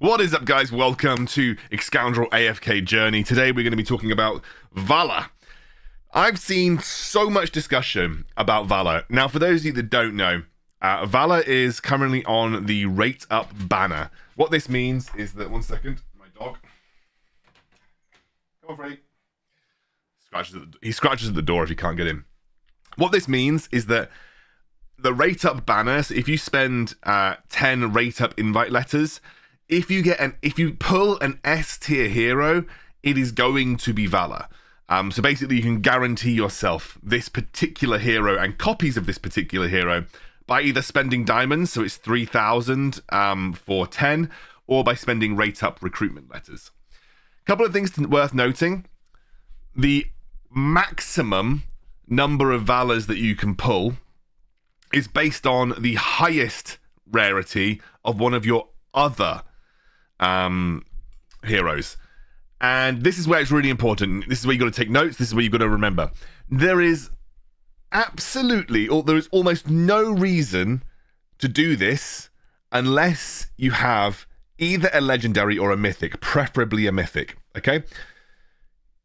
What is up, guys? Welcome to Excoundrel AFK Journey. Today we're going to be talking about Vala. I've seen so much discussion about Vala. Now, for those of you that don't know, uh, Vala is currently on the Rate Up banner. What this means is that, one second, my dog. Come on, Freddy. Scratches at the, he scratches at the door if you can't get in. What this means is that the rate up banner, so if you spend uh, 10 rate up invite letters, if you get an if you pull an S tier hero, it is going to be Vala. Um, so basically, you can guarantee yourself this particular hero and copies of this particular hero by either spending diamonds, so it's 3,000 um, for 10, or by spending rate up recruitment letters. A couple of things worth noting the maximum number of Valas that you can pull is based on the highest rarity of one of your other um, heroes. And this is where it's really important. This is where you've got to take notes. This is where you've got to remember. There is absolutely, or there is almost no reason to do this unless you have either a legendary or a mythic, preferably a mythic. Okay?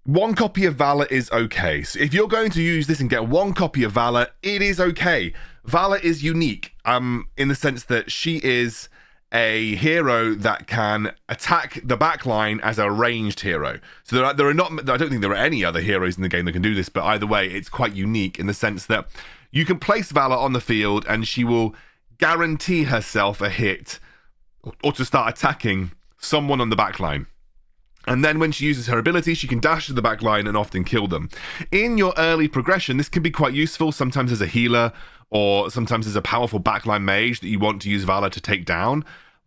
One copy of Vala is okay. So if you're going to use this and get one copy of Vala, it is okay. Vala is unique um, in the sense that she is a hero that can attack the backline as a ranged hero. So there are, there are not, I don't think there are any other heroes in the game that can do this, but either way, it's quite unique in the sense that you can place Vala on the field and she will guarantee herself a hit or to start attacking someone on the backline. And then when she uses her ability, she can dash to the back line and often kill them. In your early progression, this can be quite useful, sometimes as a healer or sometimes as a powerful backline mage that you want to use Vala to take down.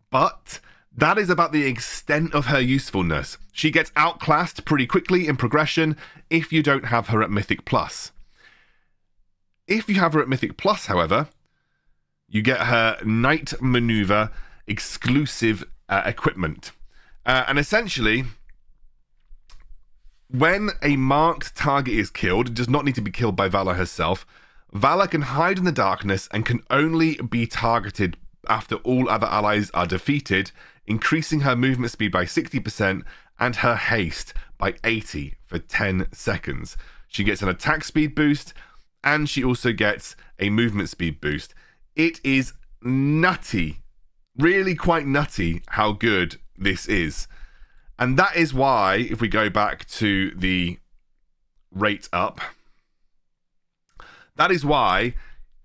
But that is about the extent of her usefulness. She gets outclassed pretty quickly in progression if you don't have her at Mythic Plus. If you have her at Mythic Plus, however, you get her Night Maneuver exclusive uh, equipment. Uh, and essentially, when a marked target is killed, it does not need to be killed by Vala herself. Vala can hide in the darkness and can only be targeted after all other allies are defeated, increasing her movement speed by 60% and her haste by 80 for 10 seconds. She gets an attack speed boost and she also gets a movement speed boost. It is nutty, really quite nutty how good this is. And that is why, if we go back to the rate up, that is why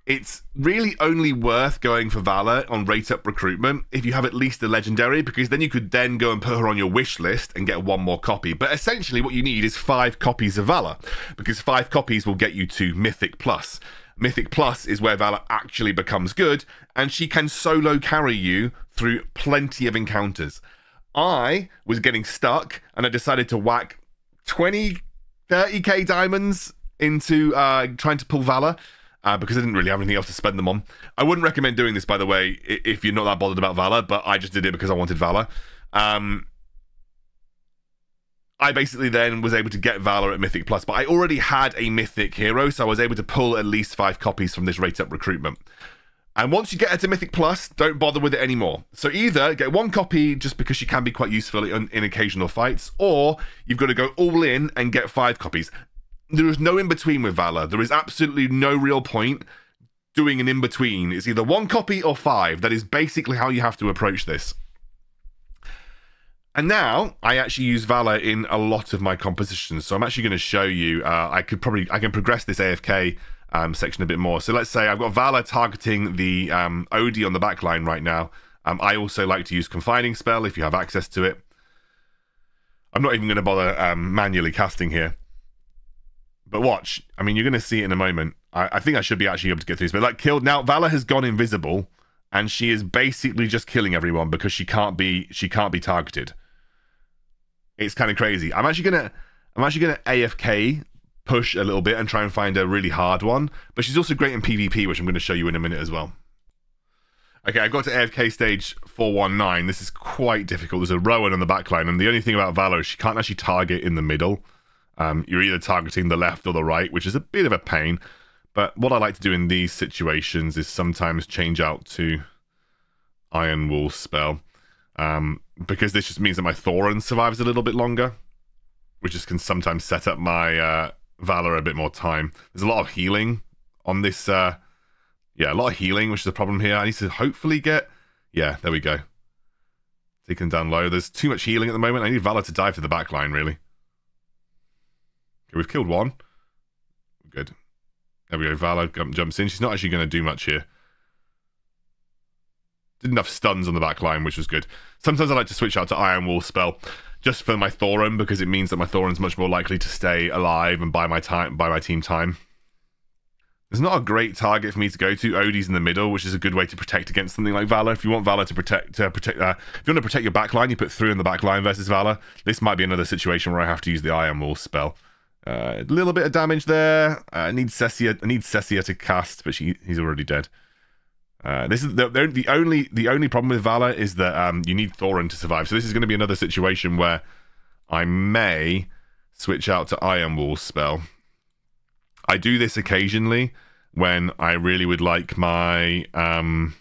it's really only worth going for Vala on rate up recruitment if you have at least a legendary, because then you could then go and put her on your wish list and get one more copy. But essentially, what you need is five copies of Vala, because five copies will get you to Mythic Plus. Mythic Plus is where Vala actually becomes good, and she can solo carry you through plenty of encounters. I was getting stuck and I decided to whack 20, 30k diamonds into uh, trying to pull Vala. Uh, because I didn't really have anything else to spend them on. I wouldn't recommend doing this, by the way, if you're not that bothered about Vala, but I just did it because I wanted Vala. Um, I basically then was able to get Vala at Mythic Plus, but I already had a Mythic hero, so I was able to pull at least five copies from this rate up recruitment. And once you get her to Mythic Plus, don't bother with it anymore. So either get one copy just because she can be quite useful in, in occasional fights, or you've got to go all in and get five copies. There is no in between with Vala. There is absolutely no real point doing an in between. It's either one copy or five. That is basically how you have to approach this. And now I actually use Vala in a lot of my compositions. So I'm actually going to show you. Uh, I could probably I can progress this AFK um, section a bit more. So let's say I've got Vala targeting the um, Odie on the back line right now. Um, I also like to use Confining Spell if you have access to it. I'm not even going to bother um, manually casting here. But watch. I mean, you're going to see it in a moment. I, I, think I should be actually able to get through this. But like, killed now. Vala has gone invisible, and she is basically just killing everyone because she can't be she can't be targeted. It's kind of crazy. I'm actually gonna I'm actually gonna AFK push a little bit and try and find a really hard one. But she's also great in PvP, which I'm going to show you in a minute as well. Okay, I got to AFK stage 419. This is quite difficult. There's a Rowan on the backline, and the only thing about Vala, she can't actually target in the middle. Um, you're either targeting the left or the right, which is a bit of a pain. But what I like to do in these situations is sometimes change out to Iron Wall spell. Um, because this just means that my Thorin survives a little bit longer, which just can sometimes set up my uh, Vala a bit more time. There's a lot of healing on this. Uh, yeah, a lot of healing, which is a problem here. I need to hopefully get. Yeah, there we go. Taken down low. There's too much healing at the moment. I need Vala to dive to the back line, really. Okay, we've killed one. Good. There we go. Vala jumps in. She's not actually going to do much here. Did enough stuns on the back line, which was good. Sometimes I like to switch out to Iron Wall spell just for my Thorin because it means that my Thorin's much more likely to stay alive and buy my time, buy my team time. There's not a great target for me to go to. Odie's in the middle, which is a good way to protect against something like Vala. If you want Vala to protect, to protect, uh, if you want to protect your backline, you put through in the backline versus Vala. This might be another situation where I have to use the Iron Wall spell. Uh, a little bit of damage there. Uh, I need Cecia. I need Cecia to cast, but she he's already dead. Uh, this is the, the only the only problem with Vala is that um, you need Thorin to survive. So this is going to be another situation where I may switch out to Iron Wall spell. I do this occasionally when I really would like my um,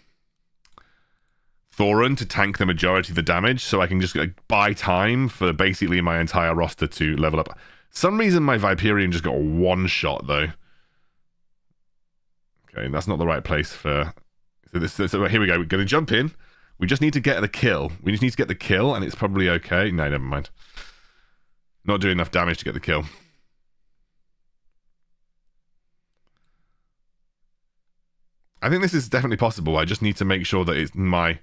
Thorin to tank the majority of the damage, so I can just like, buy time for basically my entire roster to level up. Some reason my Viperion just got one shot though. Okay, that's not the right place for so, this, so here we go. We're going to jump in. We just need to get the kill. We just need to get the kill, and it's probably okay. No, never mind. Not doing enough damage to get the kill. I think this is definitely possible. I just need to make sure that it's my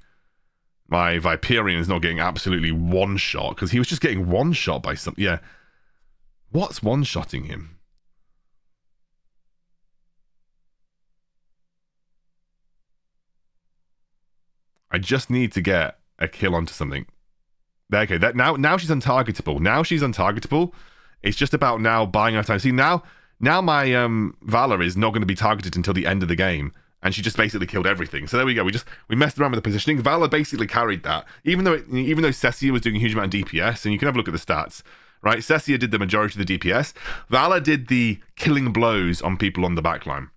my Viperion is not getting absolutely one shot because he was just getting one shot by something. Yeah, what's one shotting him? I just need to get a kill onto something. Okay, that now now she's untargetable. Now she's untargetable. It's just about now buying her time. See now now my um Vala is not going to be targeted until the end of the game. And she just basically killed everything. So there we go. We just we messed around with the positioning. Vala basically carried that. Even though it, even though Cecia was doing a huge amount of DPS, and you can have a look at the stats right? Cecia did the majority of the DPS. Vala did the killing blows on people on the backline.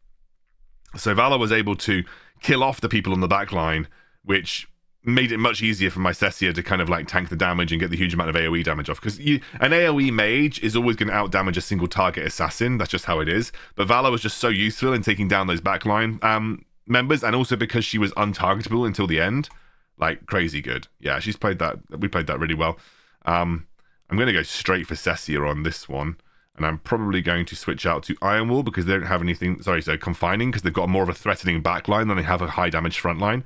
So Vala was able to kill off the people on the backline which made it much easier for my Cecia to kind of like tank the damage and get the huge amount of AoE damage off. Because an AoE mage is always going to out damage a single target assassin. That's just how it is. But Vala was just so useful in taking down those backline um, members, and also because she was untargetable until the end, like crazy good. Yeah, she's played that. We played that really well. Um, I'm going to go straight for Cecia on this one. And I'm probably going to switch out to Iron Wall because they don't have anything, sorry, so confining because they've got more of a threatening backline than they have a high damage front line.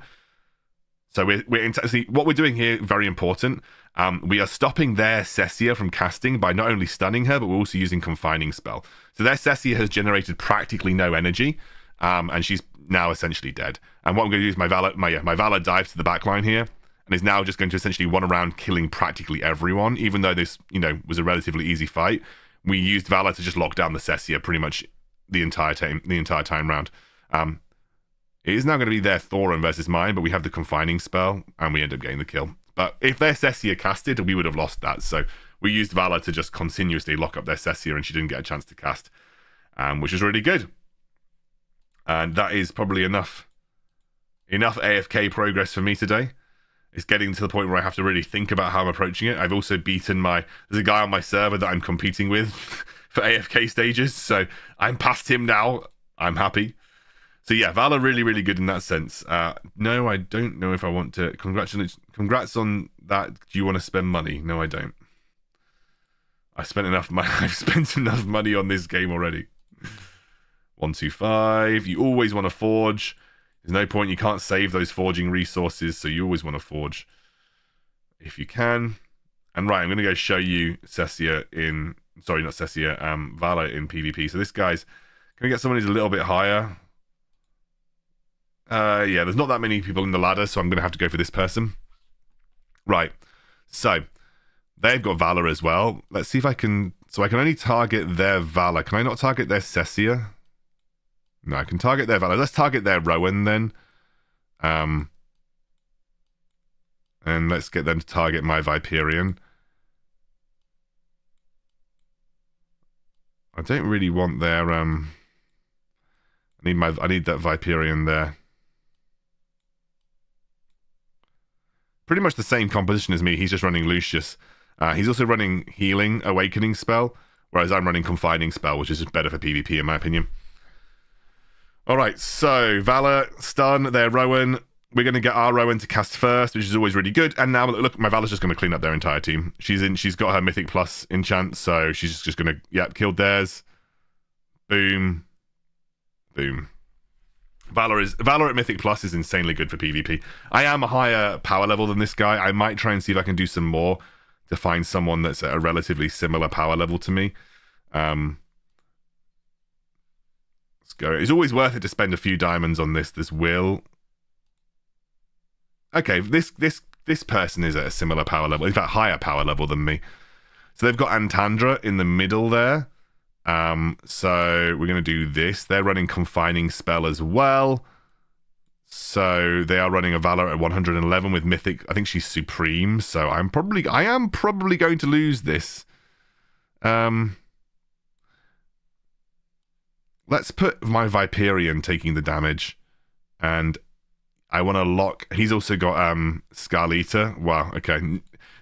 So we're, we're see, what we're doing here, very important. Um, we are stopping their Cecia from casting by not only stunning her, but we're also using confining spell. So their Cecia has generated practically no energy, um, and she's now essentially dead. And what I'm going to do is my Vala, my, my Vala dives to the back line here, and is now just going to essentially one around killing practically everyone, even though this, you know, was a relatively easy fight. We used Vala to just lock down the Cecia pretty much the entire time, the entire time round. Um, it is now going to be their Thorin versus mine, but we have the confining spell, and we end up getting the kill. But if their Cecia casted, we would have lost that. So we used Vala to just continuously lock up their Cecia, and she didn't get a chance to cast, um, which is really good. And that is probably enough enough AFK progress for me today. It's getting to the point where I have to really think about how I'm approaching it. I've also beaten my there's a guy on my server that I'm competing with for AFK stages, so I'm past him now. I'm happy. So yeah, Vala really, really good in that sense. Uh, no, I don't know if I want to. Congratulations, congrats on that. Do you want to spend money? No, I don't. I spent enough. I've spent enough money on this game already. One two five. You always want to forge. There's no point. You can't save those forging resources, so you always want to forge if you can. And right, I'm going to go show you Cecia in. Sorry, not Cecia. Um, Vala in PvP. So this guy's. Can we get someone who's a little bit higher? Uh, yeah, there's not that many people in the ladder, so I'm going to have to go for this person. Right. So, they've got Vala as well. Let's see if I can... So I can only target their Vala. Can I not target their Cecia? No, I can target their Vala. Let's target their Rowan then. Um, and let's get them to target my Viperion. I don't really want their... um. I need my I need that Viperion there. Pretty much the same composition as me. He's just running Lucius. Uh, he's also running Healing Awakening spell, whereas I'm running Confining spell, which is just better for PvP in my opinion. All right, so Vala, Stun, there, Rowan. We're going to get our Rowan to cast first, which is always really good. And now, look, my Vala's just going to clean up their entire team. She's in. She's got her Mythic Plus enchant, so she's just going to, yep, killed theirs. Boom. Boom. Vala is Vala at Mythic Plus is insanely good for PvP. I am a higher power level than this guy. I might try and see if I can do some more to find someone that's at a relatively similar power level to me. Um, let's go. It's always worth it to spend a few diamonds on this. This will. Okay, this this this person is at a similar power level, in fact, higher power level than me. So they've got Antandra in the middle there. Um, so we're going to do this. They're running Confining Spell as well. So they are running a Vala at 111 with Mythic. I think she's Supreme. So I'm probably, I am probably going to lose this. Um, let's put my Viperion taking the damage, and I want to lock. He's also got um Scarlita. Wow. Okay.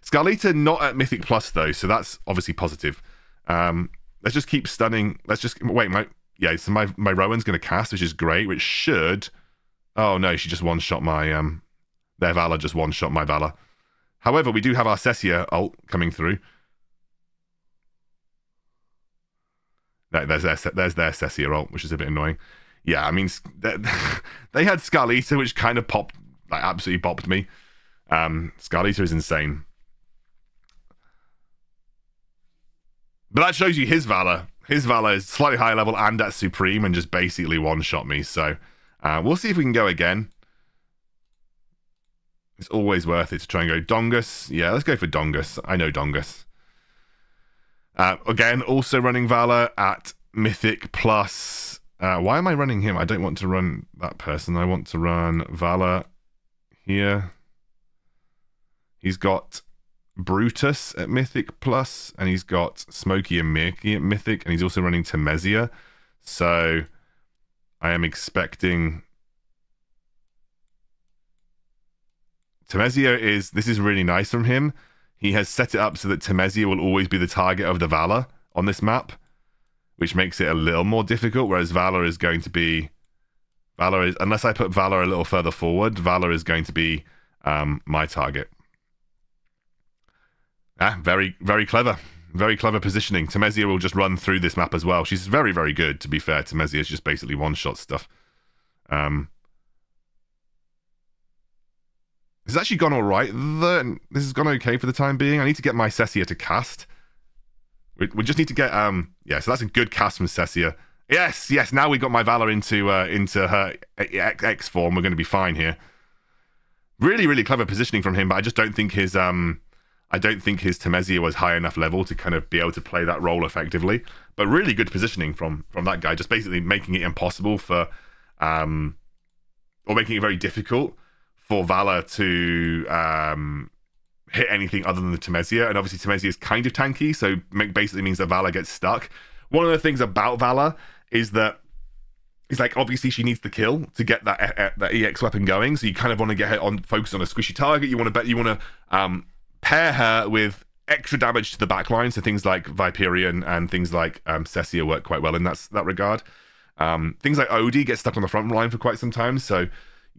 Scarlita not at Mythic Plus though, so that's obviously positive. Um, Let's just keep stunning. Let's just wait. My yeah. So my my Rowan's to cast, which is great. Which should. Oh no, she just one shot my um. Their Vala just one shot my Vala. However, we do have our Cecia ult coming through. There's their there's their Cecia ult, which is a bit annoying. Yeah, I mean they had Scarlita, which kind of popped, like absolutely popped me. Um, Scarlita is insane. But that shows you his Vala. His Vala is slightly higher level and at Supreme and just basically one-shot me. So uh, we'll see if we can go again. It's always worth it to try and go Dongus. Yeah, let's go for Dongus. I know Dongus. Uh, again, also running Vala at Mythic Plus. Uh, why am I running him? I don't want to run that person. I want to run Vala here. He's got Brutus at Mythic Plus, and he's got Smokey and Meerky at Mythic, and he's also running Temesia. So I am expecting Temesia is this is really nice from him. He has set it up so that Temesia will always be the target of the Vala on this map, which makes it a little more difficult, whereas Vala is going to be Vala is unless I put Vala a little further forward, Vala is going to be um, my target. Ah, very, very clever. Very clever positioning. Temesia will just run through this map as well. She's very, very good, to be fair. Temesia is just basically one-shot stuff. Um, has actually gone all right. The, this has gone okay for the time being. I need to get my Cecia to cast. We, we just need to get... um. Yeah, so that's a good cast from Cecia. Yes, yes. Now we got my Vala into uh, into her X form. We're going to be fine here. Really, really clever positioning from him, but I just don't think his um I don't think his Temesia was high enough level to kind of be able to play that role effectively. But really good positioning from from that guy, just basically making it impossible for, um, or making it very difficult for Vala to um, hit anything other than the Temesia. And obviously Temesia is kind of tanky, so basically means that Vala gets stuck. One of the things about Vala is that it's like obviously she needs the kill to get that that EX weapon going. So you kind of want to get her on focus on a squishy target. You want to bet you want to um, pair her with extra damage to the backline, so things like Viperion and things like um, Cecia work quite well in that that regard. Um, things like Odie get stuck on the front line for quite some time, so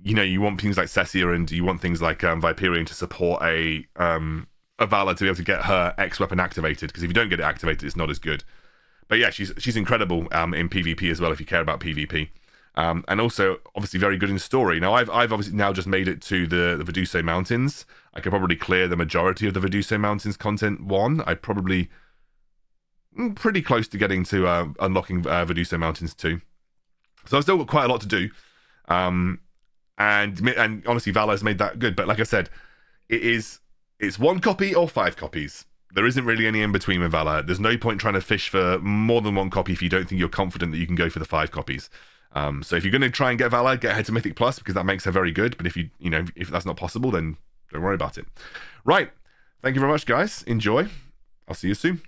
you know you want things like Cecia and you want things like um, Viperion to support a um, a Vala to be able to get her EX weapon activated. Because if you don't get it activated, it's not as good. But yeah, she's she's incredible um, in PvP as well. If you care about PvP. Um, and also obviously very good in story. Now I've I've obviously now just made it to the the Mountains. I could probably clear the majority of the Veduso Mountains content one. I probably mm, pretty close to getting to uh, unlocking uh, Mountains two. So I've still got quite a lot to do. Um, and and honestly, Vala's made that good. But like I said, it is it's one copy or five copies. There isn't really any in between with Vala. There's no point trying to fish for more than one copy if you don't think you're confident that you can go for the five copies. Um, so if you're going to try and get Vala, get ahead to Mythic Plus because that makes her very good. But if you, you know, if that's not possible, then don't worry about it. Right. Thank you very much, guys. Enjoy. I'll see you soon.